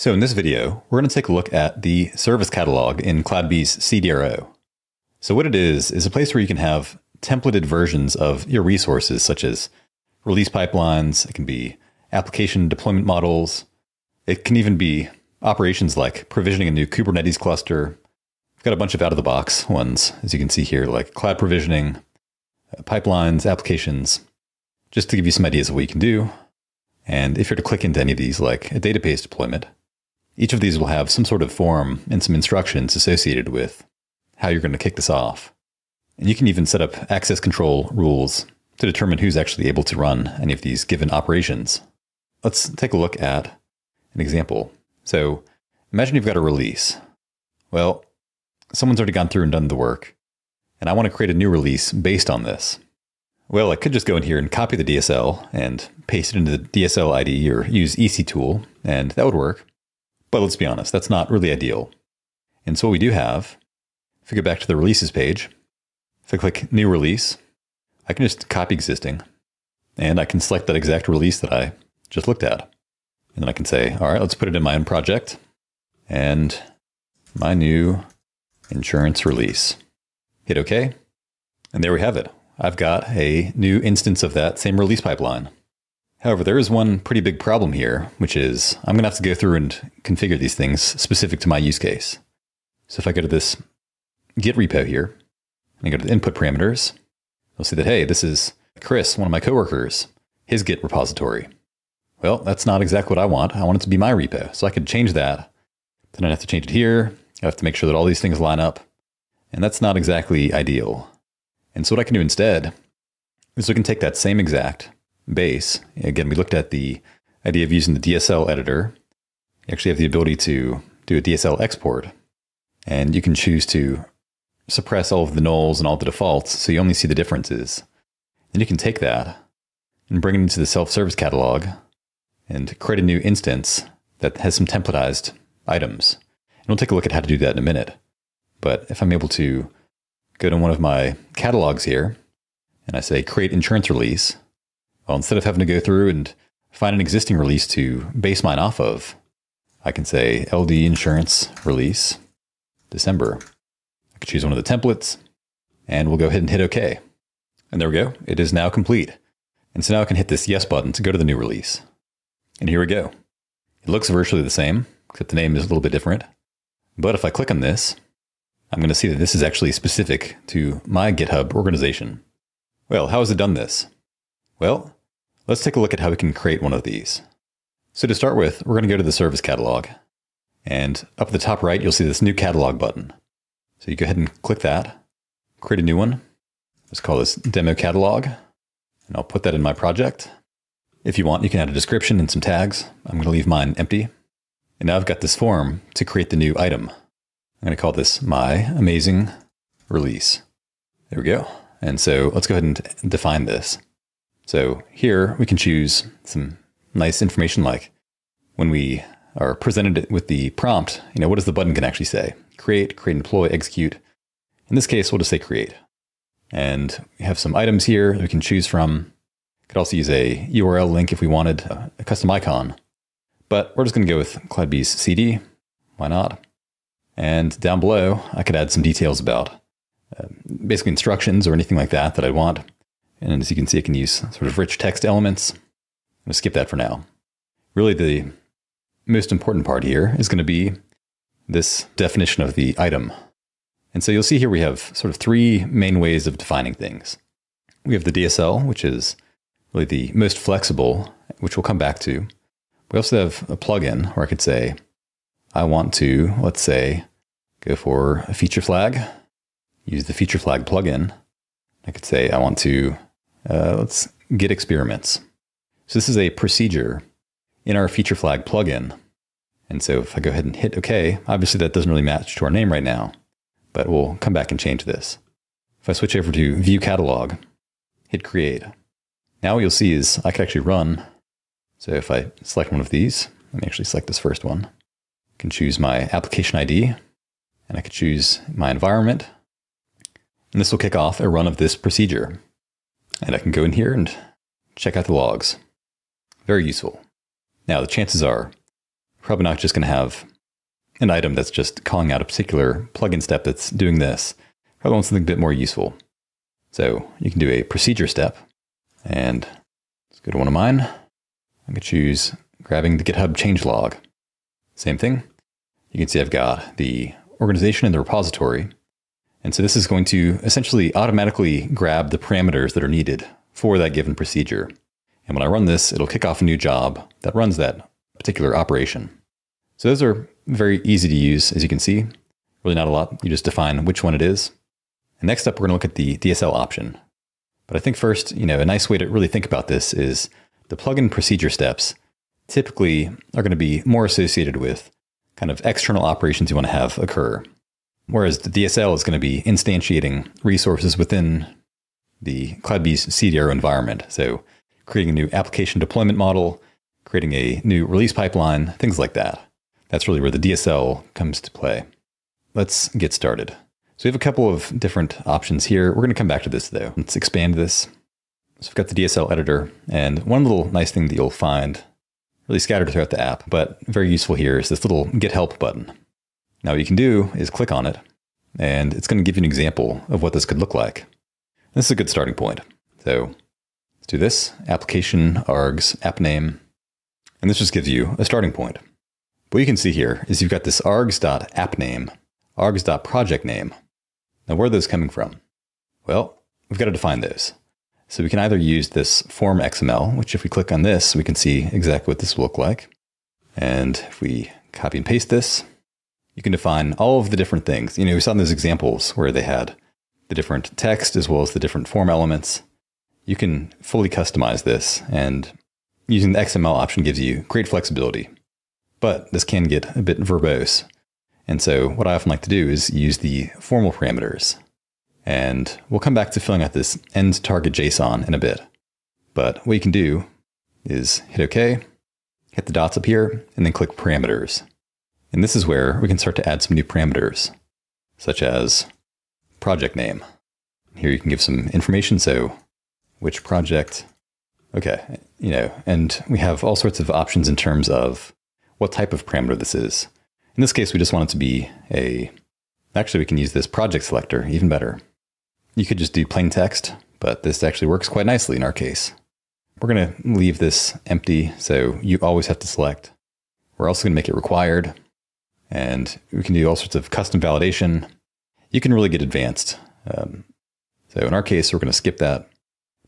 So in this video, we're going to take a look at the service catalog in CloudBees CDRO. So what it is, is a place where you can have templated versions of your resources, such as release pipelines, it can be application deployment models, it can even be operations like provisioning a new Kubernetes cluster. We've got a bunch of out-of-the-box ones, as you can see here, like cloud provisioning, uh, pipelines, applications, just to give you some ideas of what you can do. And if you're to click into any of these, like a database deployment, each of these will have some sort of form and some instructions associated with how you're going to kick this off. And you can even set up access control rules to determine who's actually able to run any of these given operations. Let's take a look at an example. So imagine you've got a release. Well, someone's already gone through and done the work, and I want to create a new release based on this. Well, I could just go in here and copy the DSL and paste it into the DSL IDE or use ectool, and that would work. But let's be honest, that's not really ideal. And so what we do have, if we go back to the releases page, if I click new release, I can just copy existing and I can select that exact release that I just looked at. And then I can say, all right, let's put it in my own project and my new insurance release. Hit OK. And there we have it. I've got a new instance of that same release pipeline. However, there is one pretty big problem here, which is I'm going to have to go through and configure these things specific to my use case. So if I go to this Git repo here, and I go to the input parameters, you'll see that, hey, this is Chris, one of my coworkers, his Git repository. Well, that's not exactly what I want. I want it to be my repo. So I could change that. Then I'd have to change it here. I have to make sure that all these things line up. And that's not exactly ideal. And so what I can do instead is we can take that same exact base. Again, we looked at the idea of using the DSL editor. You actually have the ability to do a DSL export, and you can choose to suppress all of the nulls and all the defaults so you only see the differences. Then you can take that and bring it into the self-service catalog and create a new instance that has some templatized items. And we'll take a look at how to do that in a minute. But if I'm able to go to one of my catalogs here and I say create insurance release, well, instead of having to go through and find an existing release to base mine off of, I can say LD insurance release December. I could choose one of the templates and we'll go ahead and hit OK. And there we go. It is now complete. And so now I can hit this yes button to go to the new release. And here we go. It looks virtually the same, except the name is a little bit different. But if I click on this, I'm going to see that this is actually specific to my GitHub organization. Well, how has it done this? Well, Let's take a look at how we can create one of these. So to start with, we're going to go to the service catalog. And up at the top right, you'll see this new catalog button. So you go ahead and click that, create a new one. Let's call this demo catalog. And I'll put that in my project. If you want, you can add a description and some tags. I'm going to leave mine empty. And now I've got this form to create the new item. I'm going to call this my amazing release. There we go. And so let's go ahead and define this. So here we can choose some nice information like when we are presented with the prompt, you know, what does the button can actually say? Create, create deploy, execute. In this case, we'll just say create. And we have some items here we can choose from. Could also use a URL link if we wanted a, custom icon. But we're just going to go with CloudBees CD. Why not? And down below, I could add some details about uh, basically instructions or anything like that that I want. And as you can see, it can use sort of rich text elements. I'm going to skip that for now. Really, the most important part here is going to be this definition of the item. And so you'll see here we have sort of three main ways of defining things. We have the DSL, which is really the most flexible, which we'll come back to. We also have a plugin where I could say, I want to, let's say, go for a feature flag, use the feature flag plugin. I could say, I want to uh, let's get experiments. So this is a procedure in our feature flag plugin. And so if I go ahead and hit OK, obviously that doesn't really match to our name right now, but we'll come back and change this. If I switch over to view catalog, hit create. Now what you'll see is I can actually run. So if I select one of these, let me actually select this first one. I can choose my application ID and I could choose my environment. And this will kick off a run of this procedure. And I can go in here and check out the logs. Very useful. Now, the chances are Probably not just going to have an item that's just calling out a particular plugin step that's doing this. Probably want something a bit more useful. So you can do a procedure step and let's go to one of mine. I can choose grabbing the GitHub changelog. Same thing. You can see I've got the organization in the repository. And so this is going to essentially automatically grab the parameters that are needed for that given procedure. And when I run this, it'll kick off a new job that runs that particular operation. So those are very easy to use, as you can see. Really not a lot. You just define which one it is. And next up, we're going to look at the DSL option. But I think first, you know, a nice way to really think about this is the plugin procedure steps typically are going to be more associated with kind of external operations you want to have occur. Whereas the DSL is going to be instantiating resources within the CloudBees CDRO environment. So creating a new application deployment model, creating a new release pipeline, things like that. That's really where the DSL comes to play. Let's get started. So we have a couple of different options here. We're going to come back to this though. Let's expand this. So we've got the DSL editor, and one little nice thing that you'll find really scattered throughout the app, but very useful here is this little Get Help button. Now what you can do is click on it, and it's going to give you an example of what this could look like. This is a good starting point. So let's do this, application args app name, and this just gives you a starting point. What you can see here is you've got this args.appname, args.projectname. Now where are those coming from? Well, we've got to define those. So we can either use this form XML, which if we click on this, we can see exactly what this will look like. And if we copy and paste this, you can define all of the different things. You know, we saw in those examples where they had the different text as well as the different form elements. You can fully customize this and using the XML option gives you great flexibility. But this can get a bit verbose. And so what I often like to do is use the formal parameters. And we'll come back to filling out this end target JSON in a bit. But what you can do is hit OK, hit the dots up here, and then click parameters. And this is where we can start to add some new parameters, such as project name. Here you can give some information. So which project, okay, you know, and we have all sorts of options in terms of what type of parameter this is. In this case, we just want it to be a, actually we can use this project selector even better. You could just do plain text, but this actually works quite nicely in our case. We're going to leave this empty, so you always have to select. We're also going to make it required, and we can do all sorts of custom validation. You can really get advanced. Um, so in our case, we're going to skip that,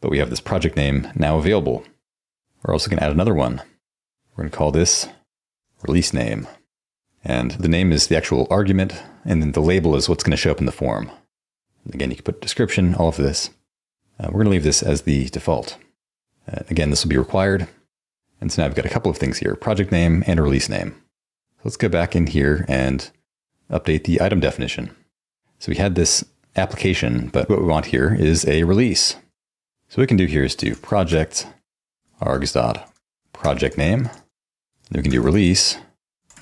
but we have this project name now available. We're also going to add another one. We're going to call this release name. And the name is the actual argument, and then the label is what's going to show up in the form. Again, you can put description, all of this. Uh, we're going to leave this as the default. Uh, again, this will be required. And so now I've got a couple of things here, project name and release name. Let's go back in here and update the item definition. So we had this application, but what we want here is a release. So what we can do here is do project args dot project name. Then we can do release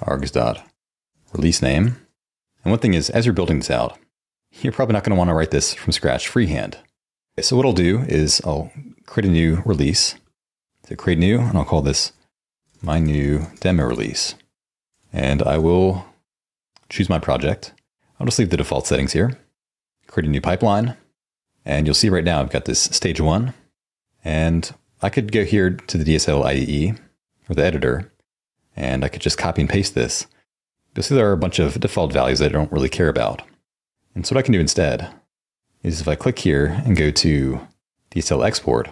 args dot release name. And one thing is, as you're building this out, you're probably not going to want to write this from scratch freehand. So what I'll do is I'll create a new release. So create new, and I'll call this my new demo release. And I will choose my project. I'll just leave the default settings here. Create a new pipeline. And you'll see right now I've got this stage one. And I could go here to the DSL IDE or the editor, and I could just copy and paste this. You'll see there are a bunch of default values that I don't really care about. And so what I can do instead is if I click here and go to DSL export,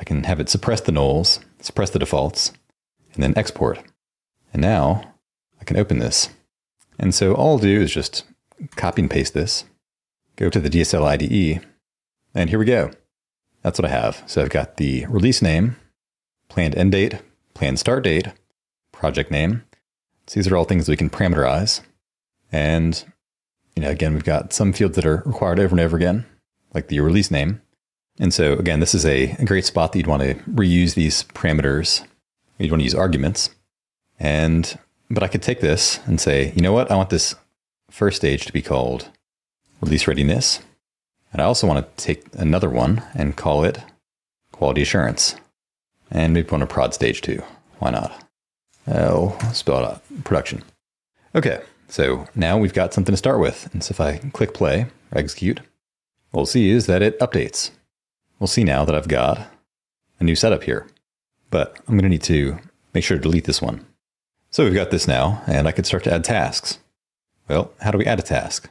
I can have it suppress the nulls, suppress the defaults, and then export. And now I can open this. And so all I'll do is just copy and paste this, go to the DSL IDE, and here we go. That's what I have. So I've got the release name, planned end date, planned start date, project name. So these are all things we can parameterize. And you know, again, we've got some fields that are required over and over again, like the release name. And so again, this is a, a great spot that you'd want to reuse these parameters. You'd want to use arguments. And, but I could take this and say, you know what? I want this first stage to be called release readiness. And I also want to take another one and call it quality assurance. And maybe want a prod stage too. Why not? Oh, I'll spell out, production. Okay, so now we've got something to start with. And so if I click play, or execute, what we'll see is that it updates. We'll see now that I've got a new setup here, but I'm going to need to make sure to delete this one. So we've got this now, and I could start to add tasks. Well, how do we add a task?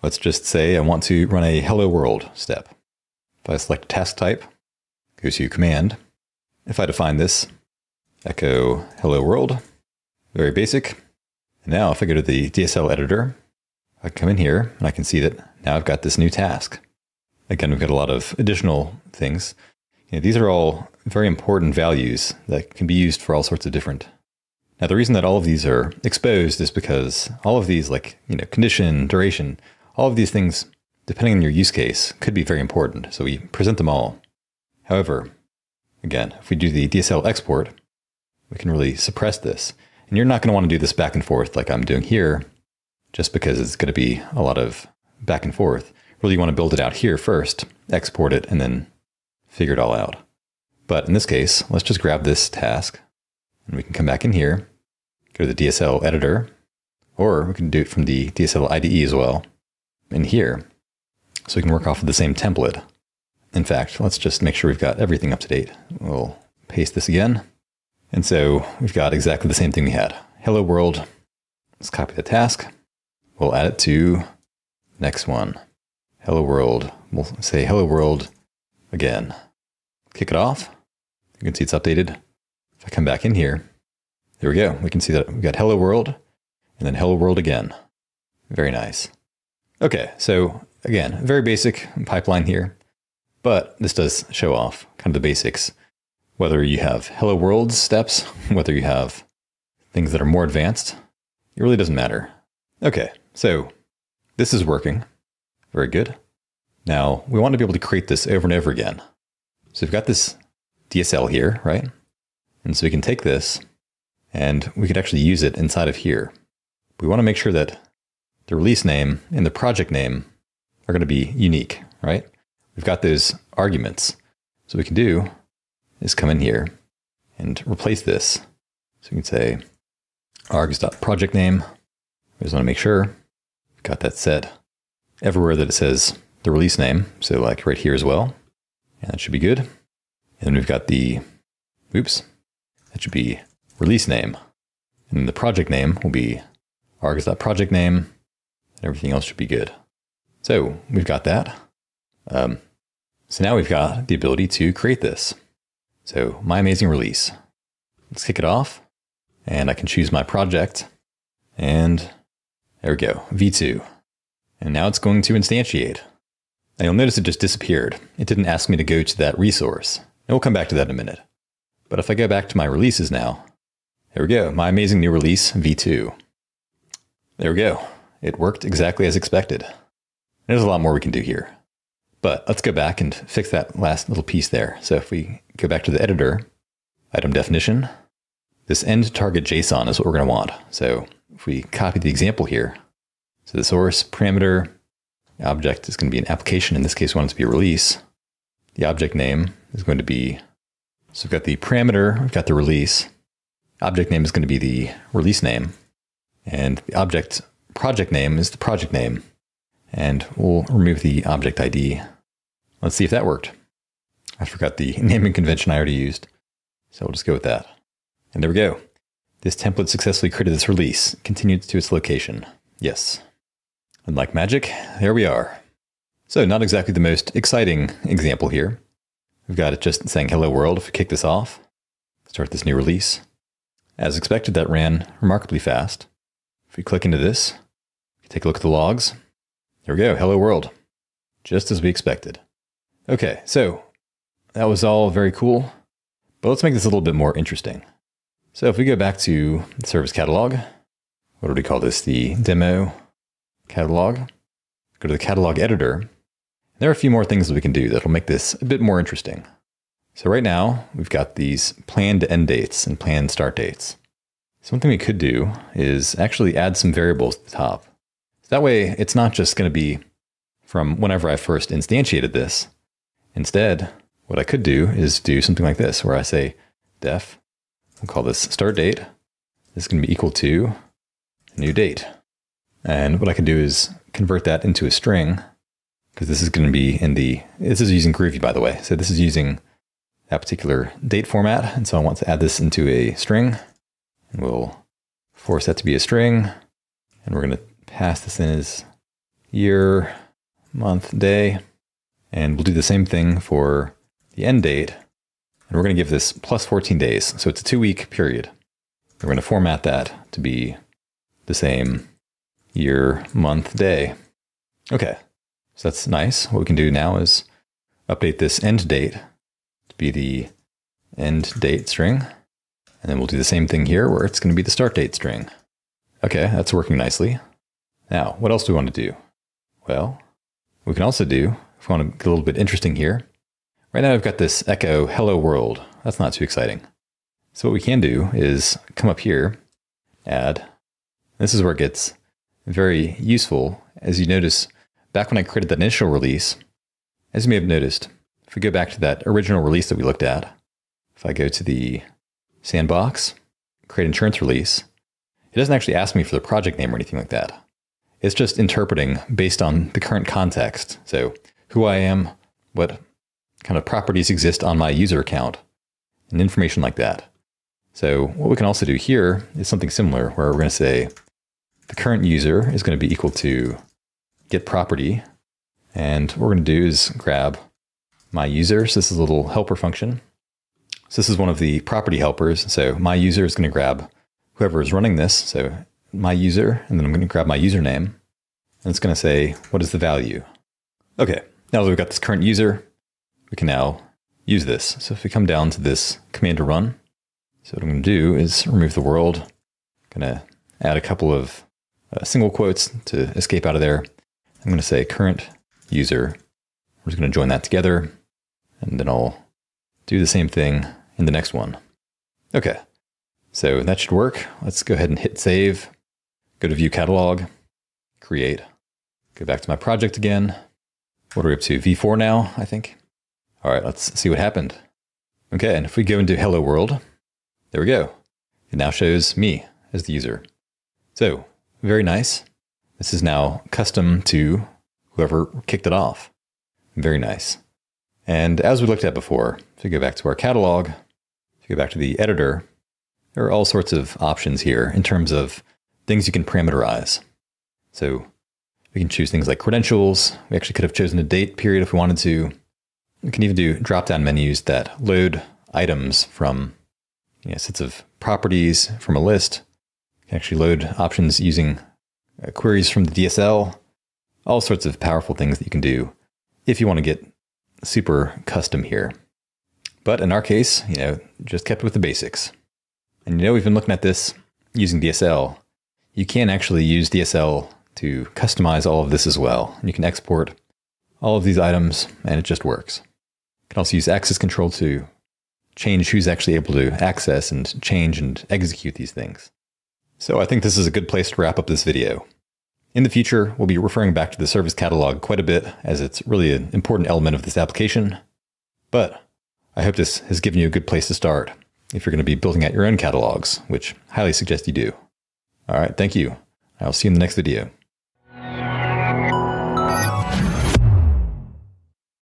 Let's just say I want to run a hello world step. If I select task type, go to command. If I define this, echo hello world, very basic. And now if I go to the DSL editor, I come in here and I can see that now I've got this new task. Again, we've got a lot of additional things. You know, these are all very important values that can be used for all sorts of different. Now, the reason that all of these are exposed is because all of these, like, you know, condition, duration, all of these things, depending on your use case, could be very important. So we present them all. However, again, if we do the DSL export, we can really suppress this. And you're not going to want to do this back and forth like I'm doing here, just because it's going to be a lot of back and forth. Really, you want to build it out here first, export it, and then figure it all out. But in this case, let's just grab this task, and we can come back in here, go to the DSL editor, or we can do it from the DSL IDE as well in here. So we can work off of the same template. In fact, let's just make sure we've got everything up to date. We'll paste this again. And so we've got exactly the same thing we had. Hello world. Let's copy the task. We'll add it to next one. Hello world. We'll say hello world again. Kick it off. You can see it's updated. I come back in here, there we go. We can see that we've got hello world and then hello world again. Very nice. Okay, so again, very basic pipeline here, but this does show off kind of the basics. Whether you have hello world steps, whether you have things that are more advanced, it really doesn't matter. Okay, so this is working. Very good. Now we want to be able to create this over and over again. So we've got this DSL here, right? And so we can take this and we could actually use it inside of here. We want to make sure that the release name and the project name are going to be unique, right? We've got those arguments. So what we can do is come in here and replace this. So we can say args.project name. We just want to make sure we've got that set everywhere that it says the release name. So like right here as well. And that should be good. And then we've got the, oops, that should be release name. And the project name will be args.project name and everything else should be good. So we've got that. Um, so now we've got the ability to create this. So my amazing release. Let's kick it off and I can choose my project and there we go, V2. And now it's going to instantiate. Now you'll notice it just disappeared. It didn't ask me to go to that resource. And we'll come back to that in a minute. But if I go back to my releases now, there we go, my amazing new release, V2. There we go. It worked exactly as expected. There's a lot more we can do here. But let's go back and fix that last little piece there. So if we go back to the editor, item definition, this end target JSON is what we're going to want. So if we copy the example here, so the source parameter object is going to be an application. In this case, we want it to be a release. The object name is going to be, so we've got the parameter, we've got the release. Object name is going to be the release name. And the object project name is the project name. And we'll remove the object ID. Let's see if that worked. I forgot the naming convention I already used. So we'll just go with that. And there we go. This template successfully created this release, continued to its location. Yes. And like magic, there we are. So not exactly the most exciting example here. We've got it just saying hello world if we kick this off, start this new release. As expected, that ran remarkably fast. If we click into this, Take a look at the logs. There we go. Hello world. Just as we expected. Okay, so that was all very cool. But let's make this a little bit more interesting. So if we go back to the service catalog, what do we call this? The demo catalog. Go to the catalog editor. There are a few more things that we can do that'll make this a bit more interesting. So right now, we've got these planned end dates and planned start dates. So one thing we could do is actually add some variables at the top. So That way, it's not just going to be from whenever I first instantiated this. Instead, what I could do is do something like this, where I say def, we'll call this start date, this is going to be equal to new date. And what I can do is convert that into a string because this is going to be in the, this is using Groovy, by the way. So this is using that particular date format. And so I want to add this into a string and we'll force that to be a string. And we're going to pass this in as year, month, day. And we'll do the same thing for the end date. And we're going to give this plus 14 days. So it's a two week period. We're going to format that to be the same year, month, day. Okay, so that's nice. What we can do now is update this end date to be the end date string. And then we'll do the same thing here where it's going to be the start date string. Okay, that's working nicely. Now, what else do we want to do? Well, we can also do, if we want to get a little bit interesting here, right now I've got this echo hello world. That's not too exciting. So what we can do is come up here, add, this is where it gets very useful. As you notice, back when I created that initial release, as you may have noticed, if we go back to that original release that we looked at, if I go to the sandbox, create insurance release, it doesn't actually ask me for the project name or anything like that. It's just interpreting based on the current context. So who I am, what kind of properties exist on my user account, and information like that. So what we can also do here is something similar where we're going to say the current user is going to be equal to get property. And what we're going to do is grab my user. So this is a little helper function. So this is one of the property helpers. So my user is going to grab whoever is running this. So my user, and then I'm going to grab my username. And it's going to say, what is the value? Okay, now that we've got this current user, we can now use this. So if we come down to this command to run, so what I'm going to do is remove the world. I'm going to add a couple of uh, single quotes to escape out of there. I'm going to say current user. We're just going to join that together, and then I'll do the same thing in the next one. Okay, so that should work. Let's go ahead and hit save. Go to view catalog, create, go back to my project again. What are we up to? V4 now, I think. All right, let's see what happened. Okay, and if we go into hello world, there we go. It now shows me as the user. So very nice. This is now custom to whoever kicked it off. Very nice. And as we looked at before, if we go back to our catalog, if you go back to the editor, there are all sorts of options here in terms of things you can parameterize. So we can choose things like credentials. We actually could have chosen a date period if we wanted to. We can even do drop-down menus that load items from you know, sets of properties from a list can actually load options using uh, queries from the DSL, all sorts of powerful things that you can do if you want to get super custom here. But in our case, you know, just kept with the basics. And you know, we've been looking at this using DSL. You can actually use DSL to customize all of this as well. You can export all of these items and it just works. You can also use access control to change who's actually able to access and change and execute these things. So I think this is a good place to wrap up this video. In the future, we'll be referring back to the service catalog quite a bit as it's really an important element of this application. But I hope this has given you a good place to start if you're going to be building out your own catalogs, which I highly suggest you do. All right, thank you. I'll see you in the next video.